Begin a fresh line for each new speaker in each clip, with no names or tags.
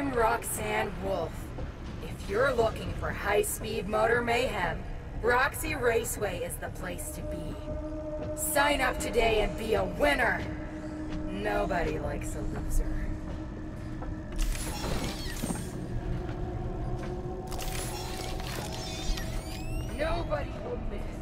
I'm Roxanne Wolf. If you're looking for high-speed motor mayhem, Roxy Raceway is the place to be. Sign up today and be a winner! Nobody likes a loser. Nobody will miss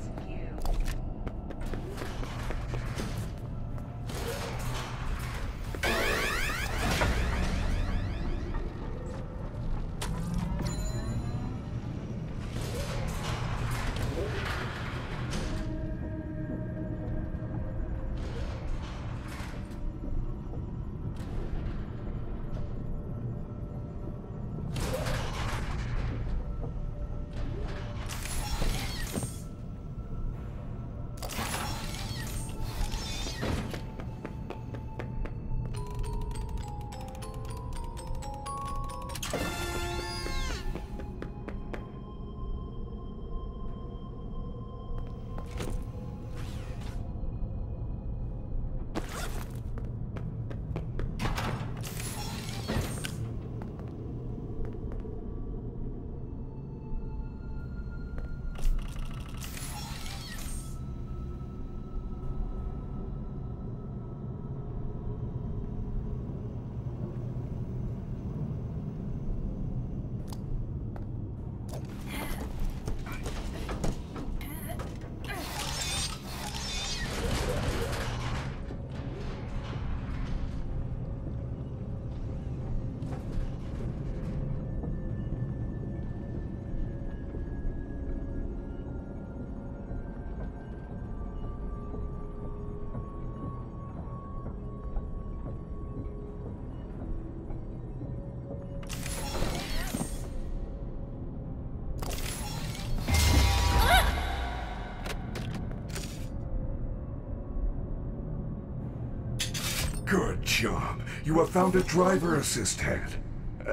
job. You have found a driver assist head.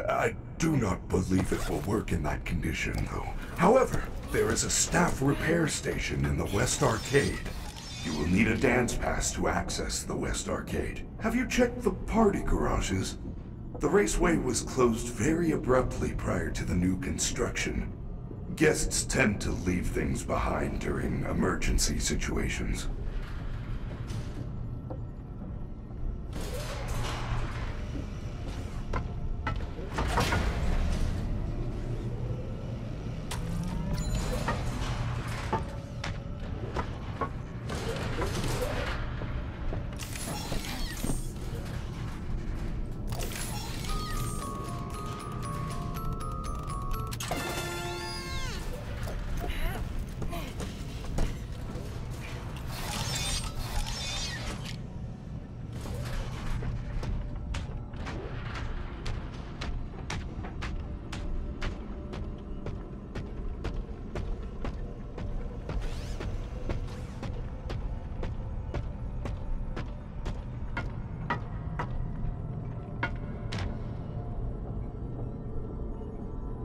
I do not believe it will work in that condition, though. However, there is a staff repair station in the West Arcade. You will need a dance pass to access the West Arcade. Have you checked the party garages? The raceway was closed very abruptly prior to the new construction. Guests tend to leave things behind during emergency situations.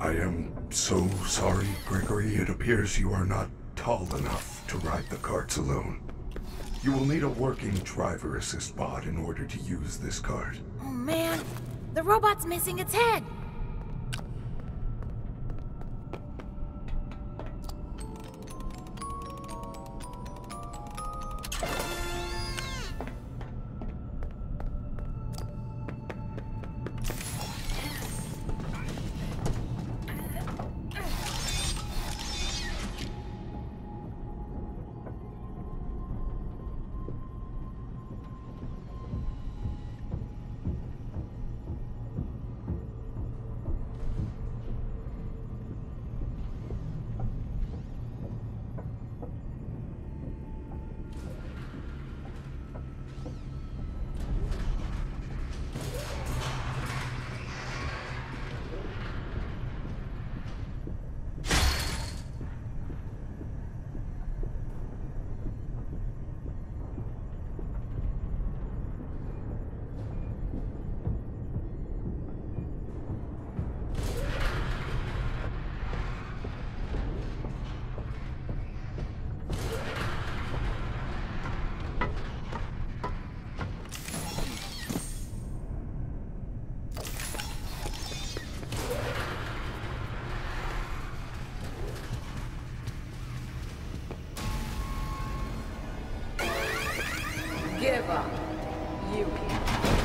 I am so sorry, Gregory. It appears you are not tall enough to ride the carts alone. You will need a working driver assist bot in order to use this cart.
Oh man, the robot's missing its head.
give up. You can't.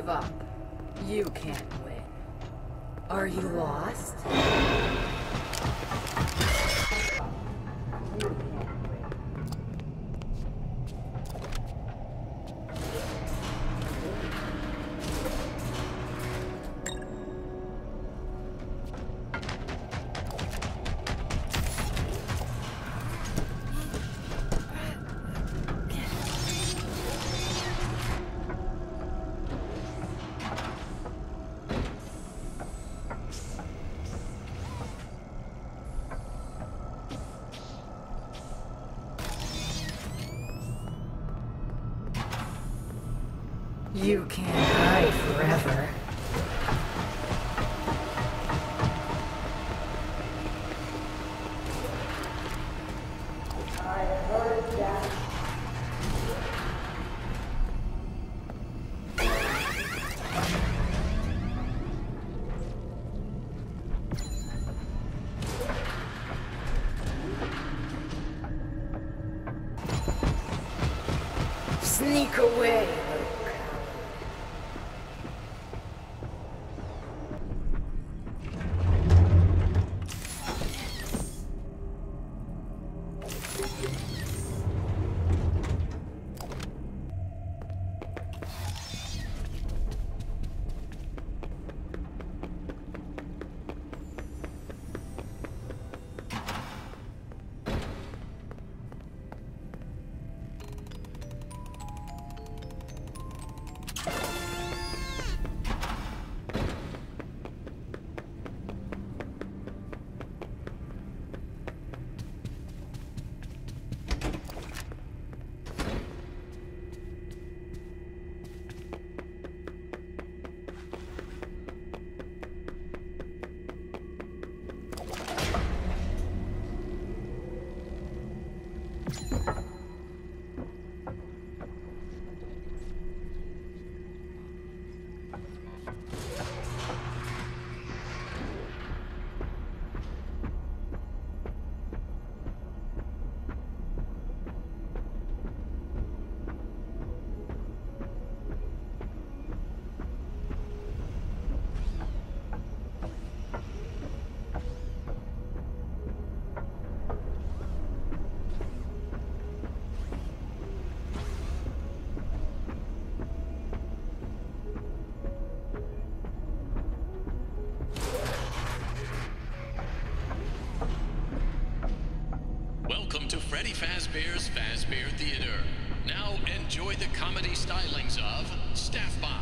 Give up. You can't win. Are you lost?
Fazbear's Fazbear Theater. Now enjoy the comedy stylings of StaffBot.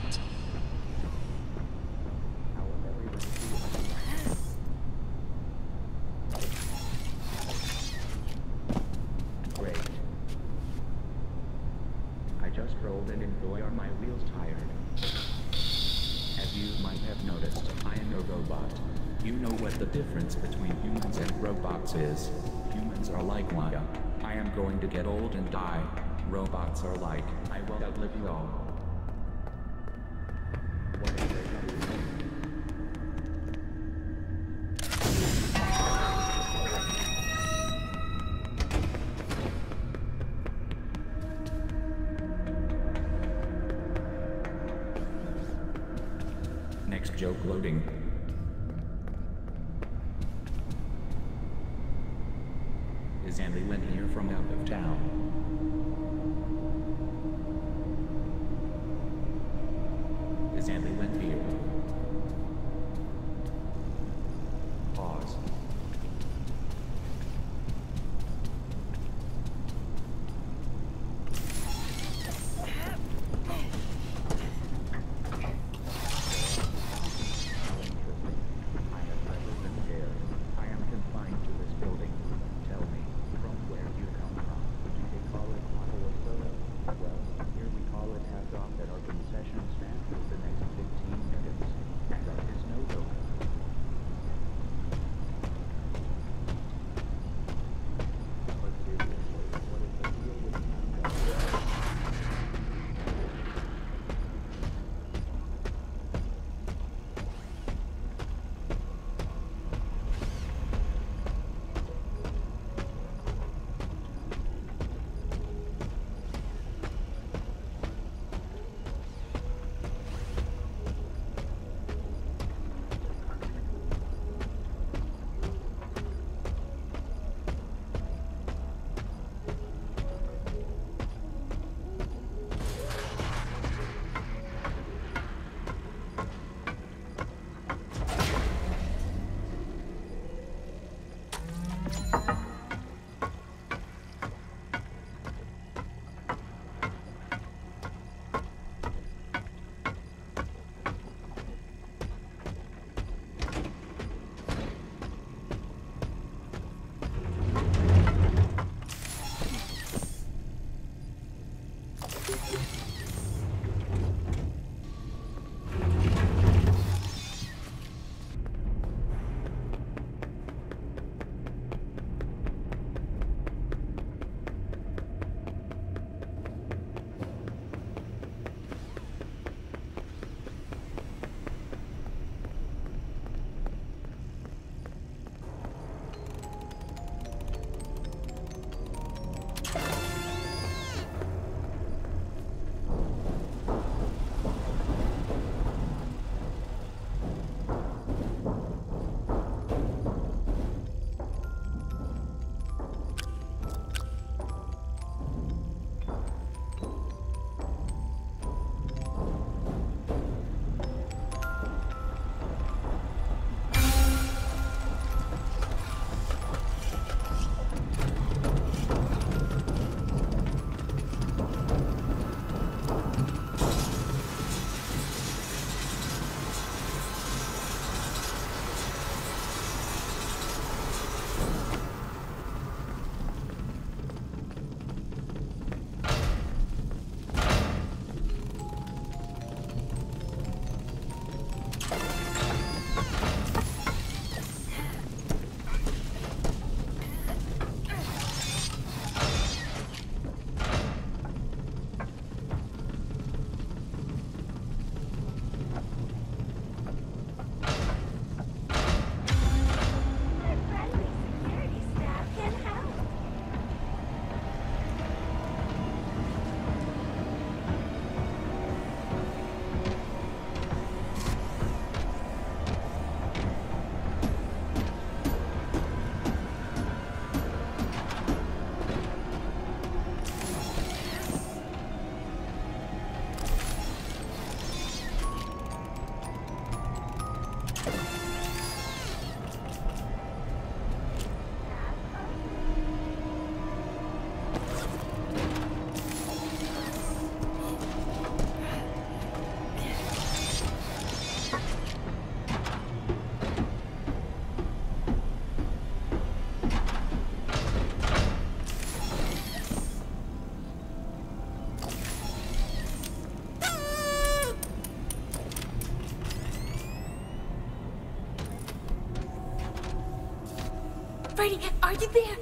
Are you
there?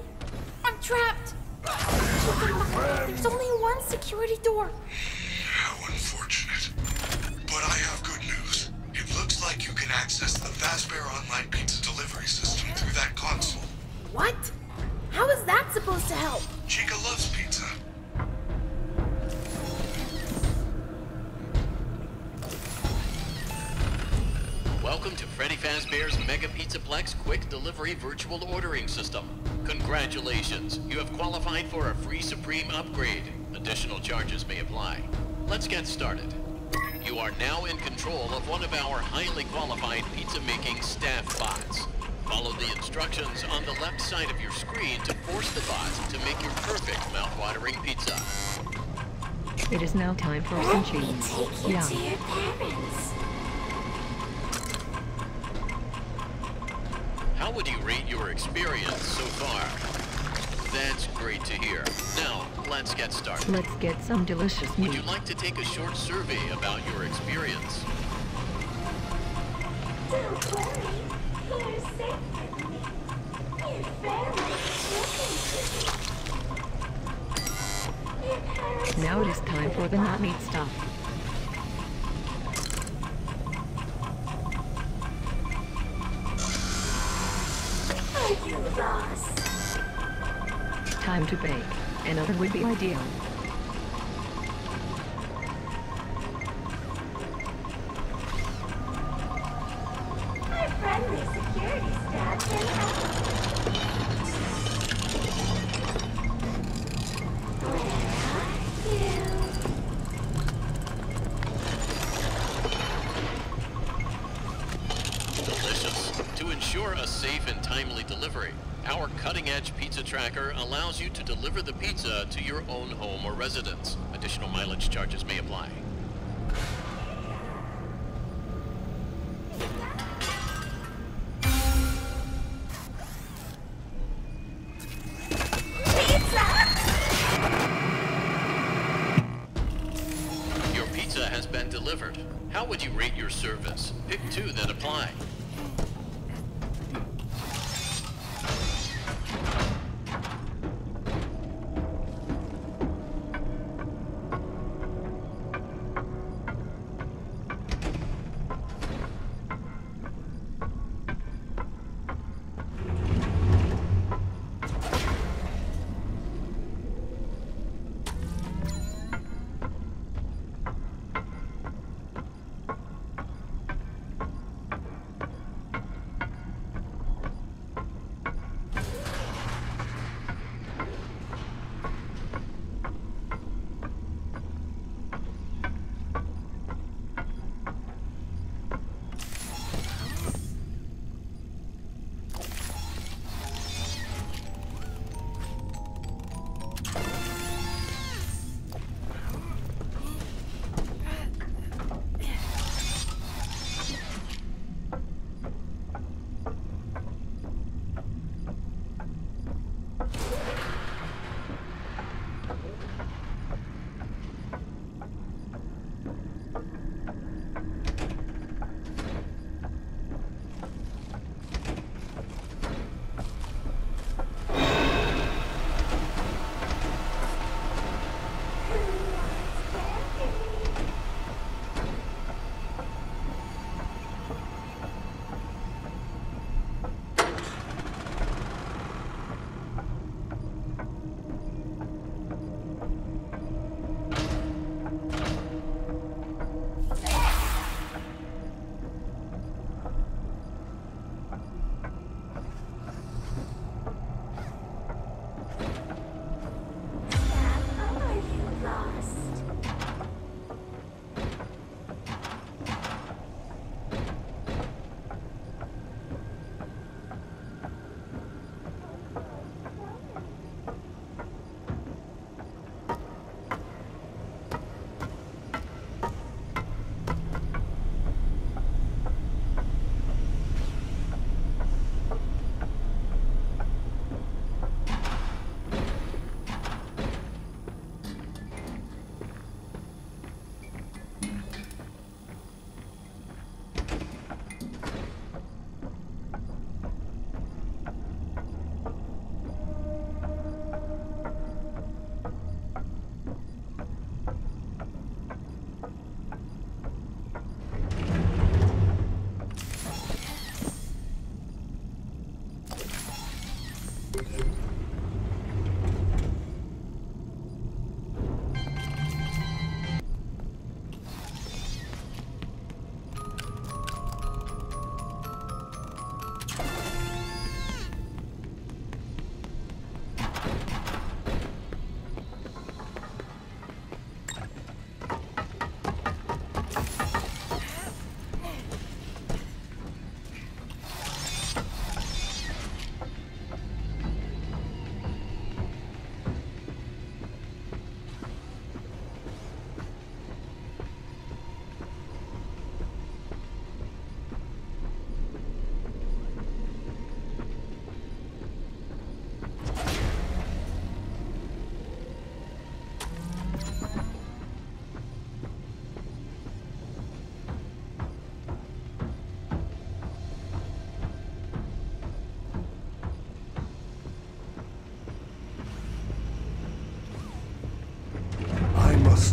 I'm trapped. There's only one security door.
Qualified for a free Supreme upgrade. Additional charges may apply. Let's get started. You are now in control of one of our highly qualified pizza-making staff bots. Follow the instructions on the left side of your screen to force the bots to make your perfect mouth-watering pizza.
It is now time for some cheese. Yeah.
your parents.
How would you rate your experience so far? That's great to hear. Now, let's get started.
Let's get some delicious
Would you like to take a short survey about your experience?
Don't worry, you're safe with me. Your family's looking to me.
Now it is time for the not meat stuff.
Are you lost?
Time to bake. An would be ideal.
How would you rate your service? Pick two that apply.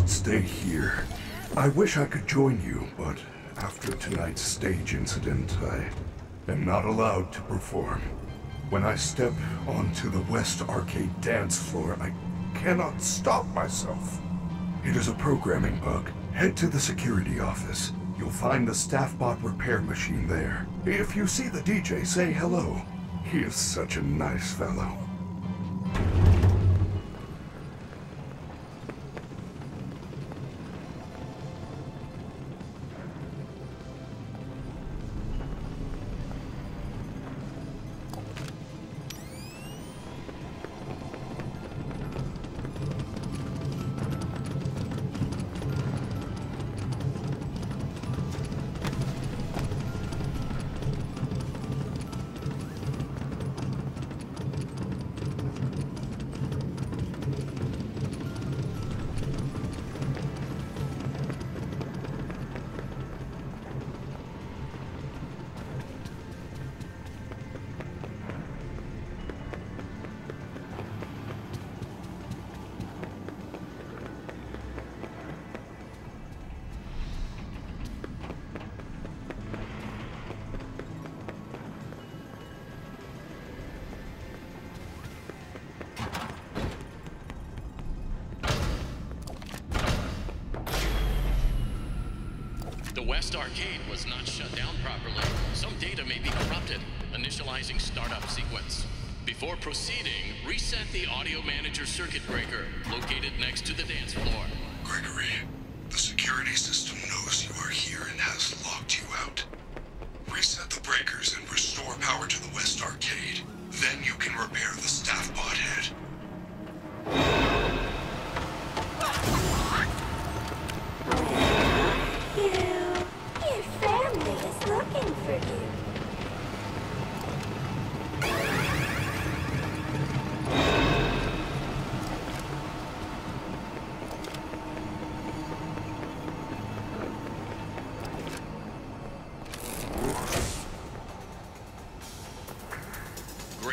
Stay here. I wish I could join you, but after tonight's stage incident, I am not allowed to perform. When I step onto the West Arcade dance floor, I cannot stop myself. It is a programming bug. Head to the security office. You'll find the StaffBot repair machine there. If you see the DJ, say hello. He is such a nice fellow.
West Arcade was not shut down properly. Some data may be corrupted. Initializing startup sequence. Before proceeding, reset the audio manager circuit breaker located next to the dance floor.
Gregory,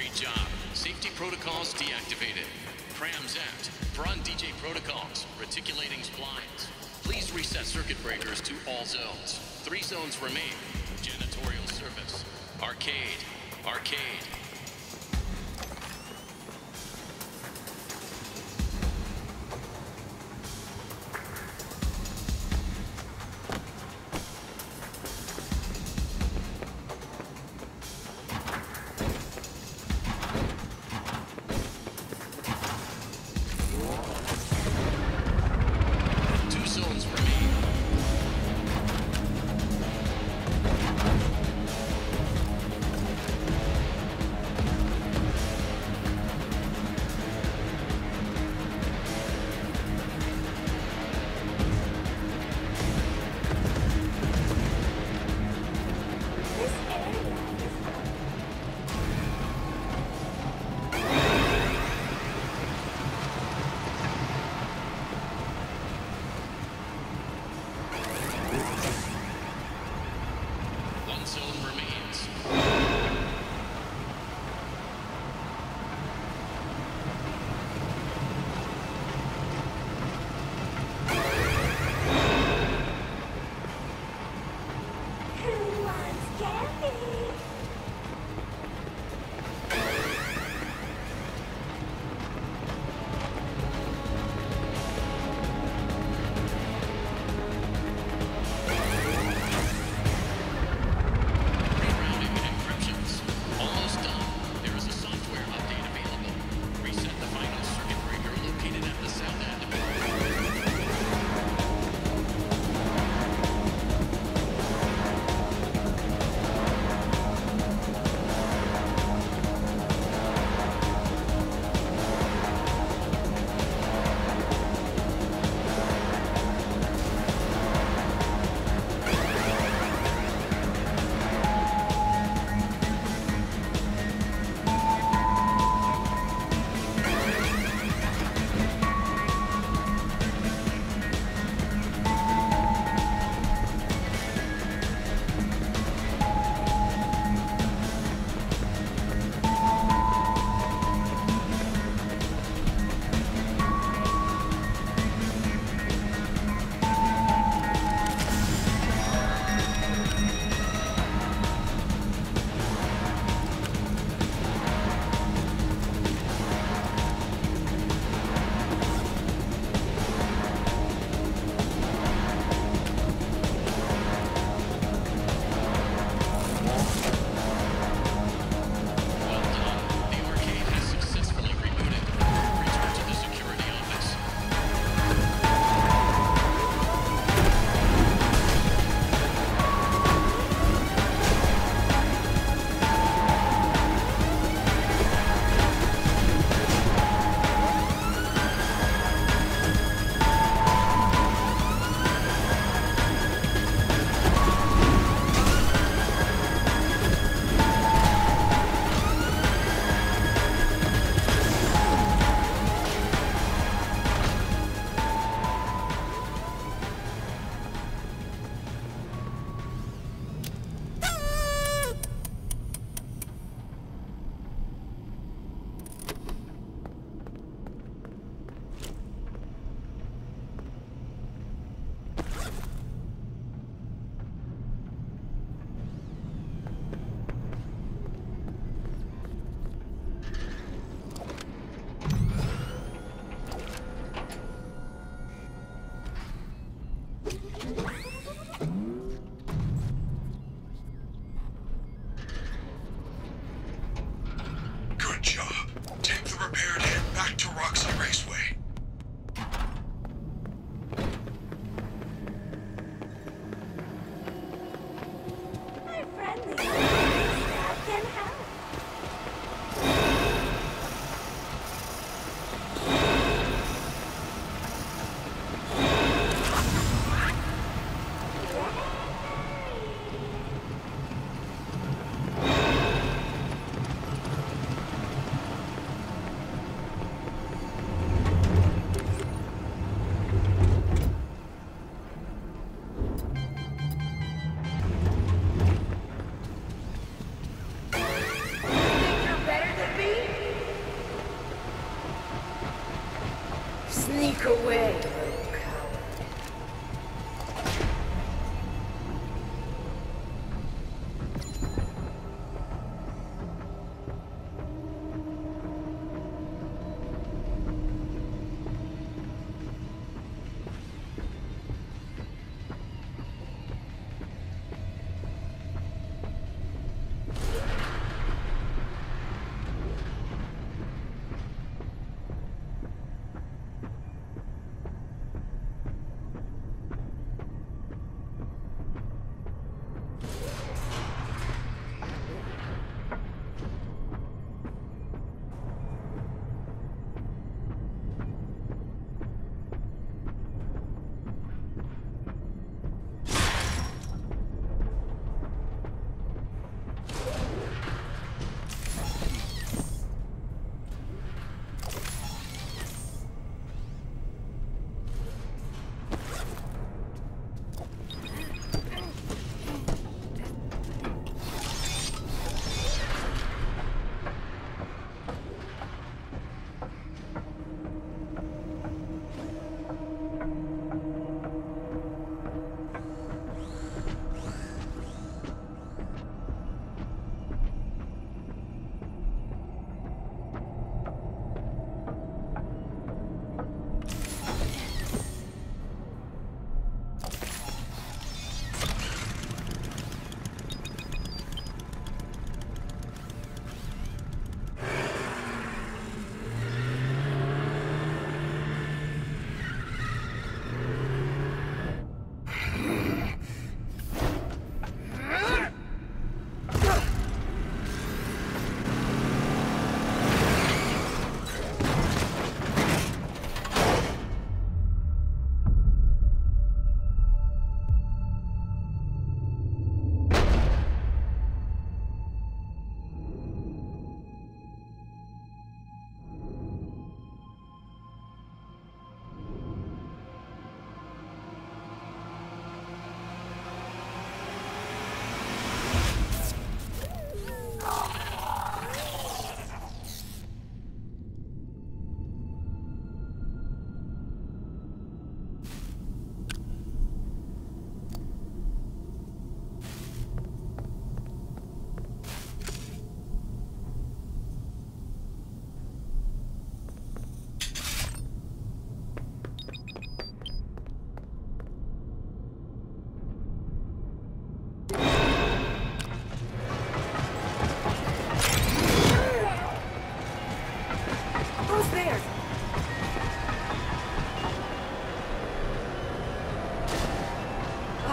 Great job. Safety protocols deactivated. Prams act. Run DJ protocols. Reticulating splines. Please reset circuit breakers to all zones. Three zones remain. Janitorial service. Arcade. Arcade.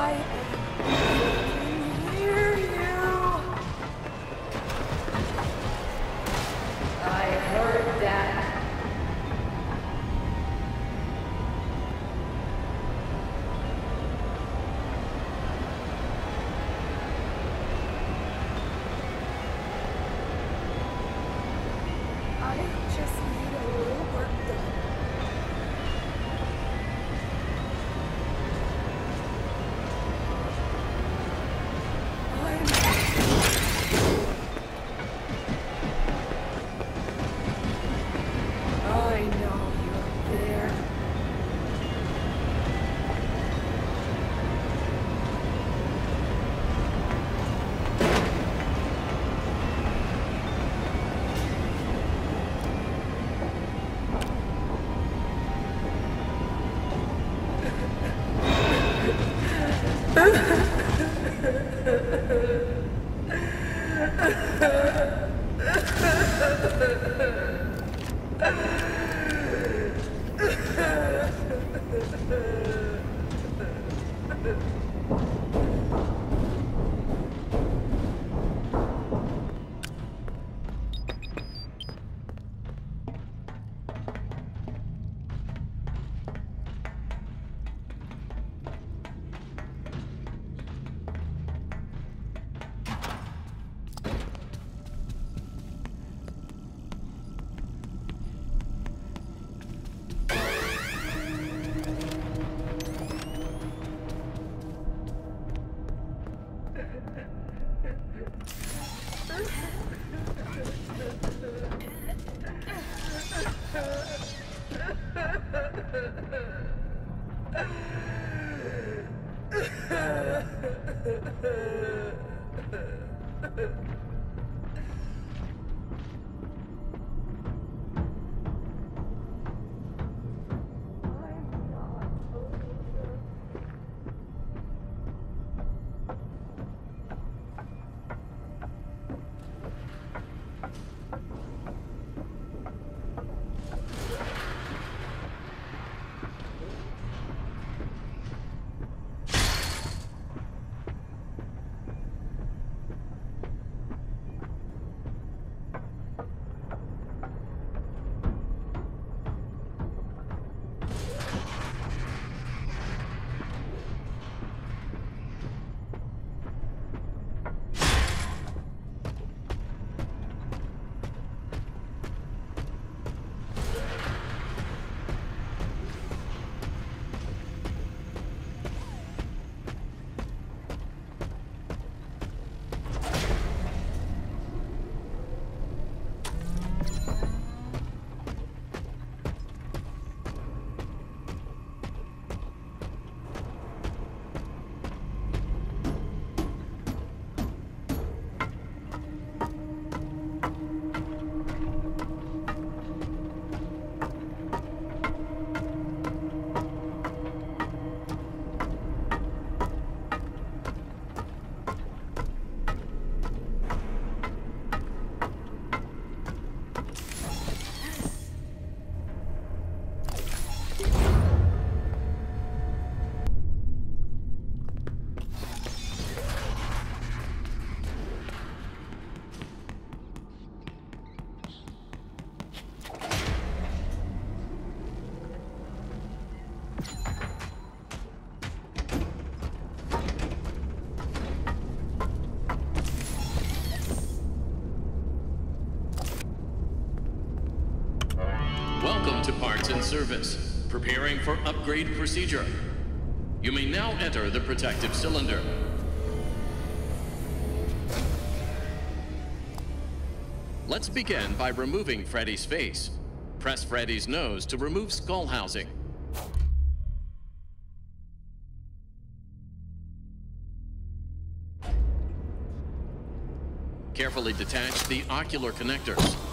I
Service. Preparing for upgrade procedure. You may now enter the protective cylinder. Let's begin by removing Freddy's face. Press Freddy's nose to remove skull housing. Carefully detach the ocular connectors.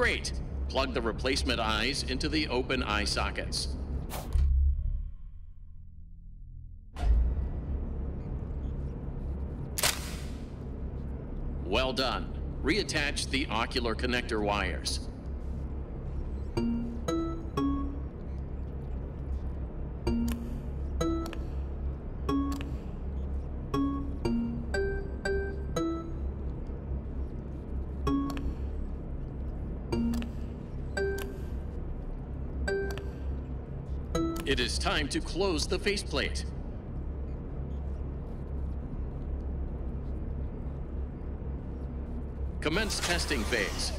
Great. Plug the replacement eyes into the open eye sockets. Well done. Reattach the ocular connector wires. To close the faceplate. Commence testing phase.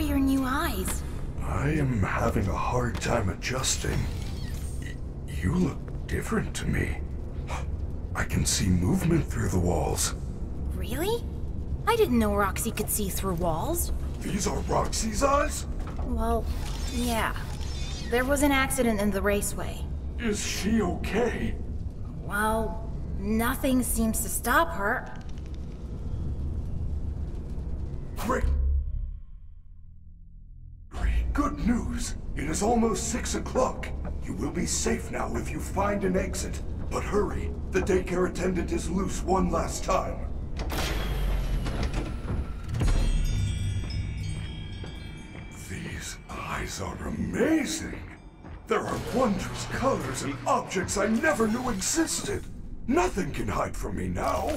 Are your new eyes?
I am having a hard time adjusting. Y- you look different to me. I can see movement through the walls.
Really? I didn't know Roxy could see through walls.
These are Roxy's eyes?
Well, yeah. There was an accident in the raceway.
Is she okay?
Well, nothing seems to stop her.
Is almost six o'clock. You will be safe now if you find an exit. But hurry. The daycare attendant is loose one last time. These eyes are amazing. There are wondrous colors and objects I never knew existed. Nothing can hide from me now.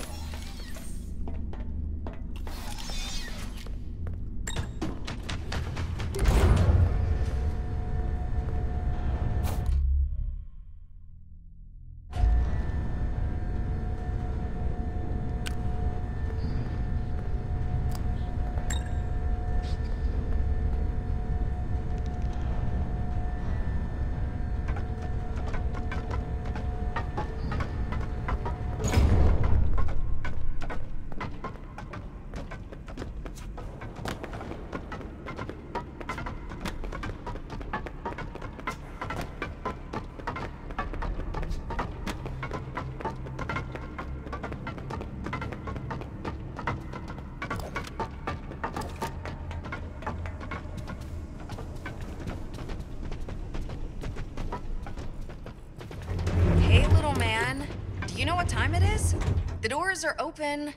Doors are open.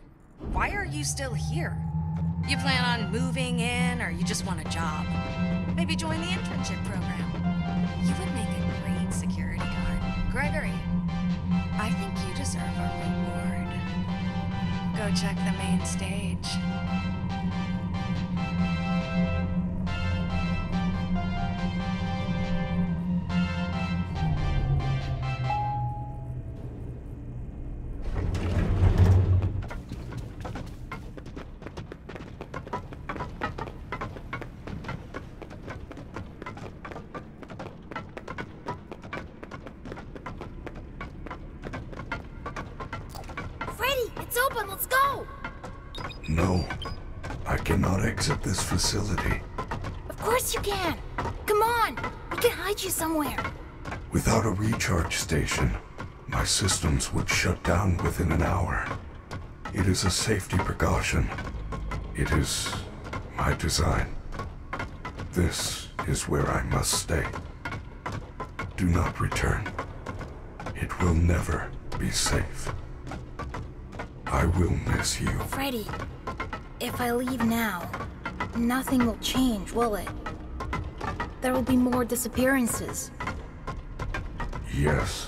Why are you still here? You plan on moving in or you just want a job? Maybe join the internship program. You would make a great security guard. Gregory, I think you deserve a reward. Go check the main stage.
It's open. Let's go.
No, I cannot exit this facility.
Of course you can. Come on. We can hide you somewhere.
Without a recharge station, my systems would shut down within an hour. It is a safety precaution. It is my design. This is where I must stay. Do not return. It will never be safe. I will miss you.
Freddy, if I leave now, nothing will change, will it? There will be more disappearances.
Yes,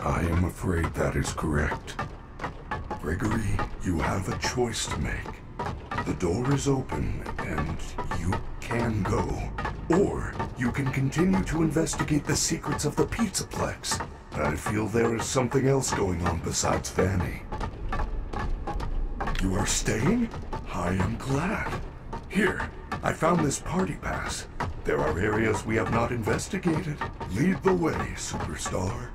I am afraid that is correct. Gregory, you have a choice to make. The door is open, and you can go. Or you can continue to investigate the secrets of the Pizzaplex. I feel there is something else going on besides Vanny. You are staying? I am glad. Here, I found this party pass. There are areas we have not investigated. Lead the way, superstar.